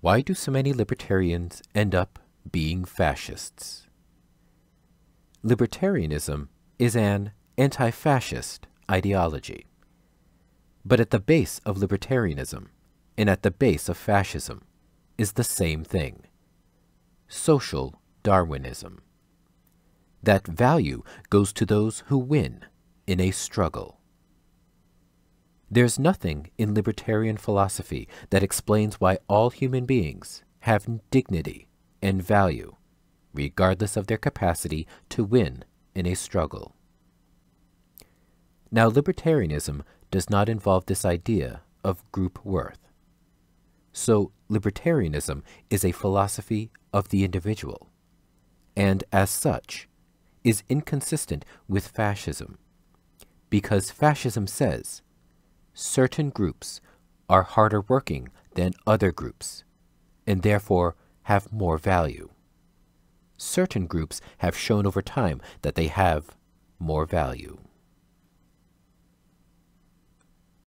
Why do so many libertarians end up being fascists? Libertarianism is an anti fascist ideology. But at the base of libertarianism and at the base of fascism is the same thing social Darwinism. That value goes to those who win in a struggle. There's nothing in libertarian philosophy that explains why all human beings have dignity and value, regardless of their capacity to win in a struggle. Now, libertarianism does not involve this idea of group worth. So, libertarianism is a philosophy of the individual, and as such, is inconsistent with fascism, because fascism says certain groups are harder working than other groups, and therefore have more value. Certain groups have shown over time that they have more value.